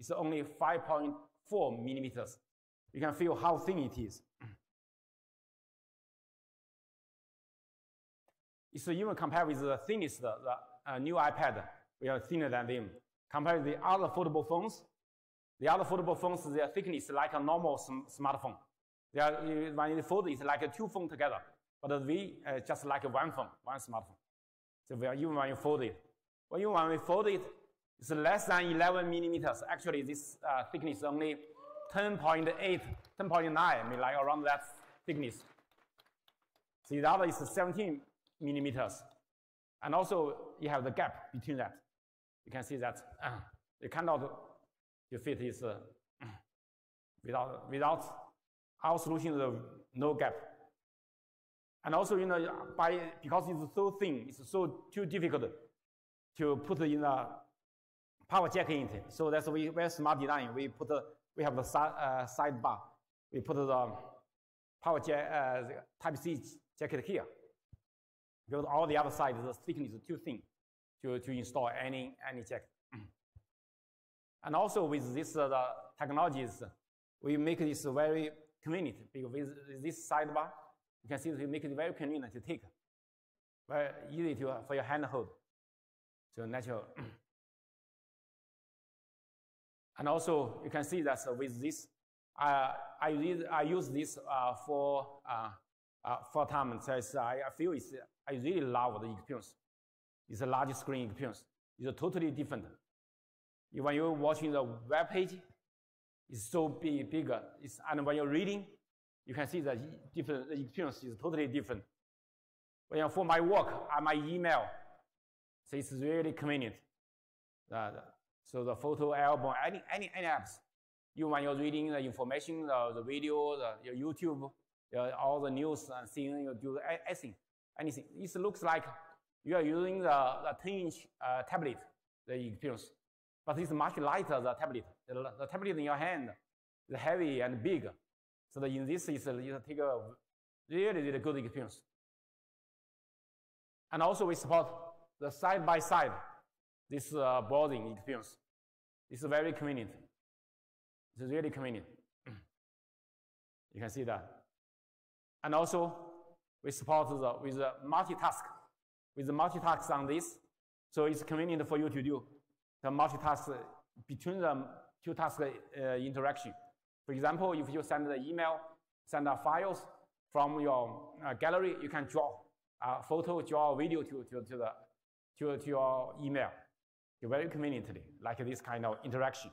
It's only 5.4 millimeters. You can feel how thin it is. It's even compared with the thinnest, the, uh, new iPad, we are thinner than them. Compared with the other foldable phones, the other foldable phones, their thickness is like a normal sm smartphone. They are, when you fold, it's like a two phone together. But we uh, just like one phone, one smartphone. So we are, even when you fold it, when you when we fold it, it's less than 11 millimeters. Actually, this uh, thickness is only 10.8, 10.9, I mean, like around that thickness. See, the other is 17 millimeters. And also, you have the gap between that. You can see that uh, you cannot you fit is uh, without, without our solution, the no gap. And also, you know, by, because it's so thin, it's so too difficult to put in a power jack in it. So that's we very smart design. We put a, we have the side, uh, sidebar. We put the power jack, uh, Type C jacket here. Because all the other side, the thickness is too thin to, to install any, any jacket. and also with this uh, the technologies, we make this very convenient because with this sidebar, you can see we make it very convenient to take, very easy to, for your handhold. So natural. and also you can see that with this, uh, I, use, I use this uh, for uh, uh, for time. So I, I feel it's, I really love the experience. It's a large screen experience. It's totally different. When you're watching the web page, it's so big, bigger. It's, and when you're reading, you can see that different, the experience is totally different. When for my work, uh, my email, so it's really convenient. Uh, so the photo album, any, any, any apps, you when you're reading the information, the, the video, the, your YouTube, all the news and seeing you do anything, anything. It looks like you are using the, the 10 inch uh, tablet, the experience. But it's much lighter, the tablet. The, the tablet in your hand is heavy and big. So in this, is you take a really, really good experience. And also we support the side-by-side, this uh, browsing experience. It's very convenient. It's really convenient. you can see that. And also, we support the, with the multitask, with the multitask on this. So it's convenient for you to do the multitask between the two task uh, interaction. For example, if you send the email, send the files from your uh, gallery, you can draw a photo, draw a video to, to, to, the, to, to your email very conveniently, like this kind of interaction.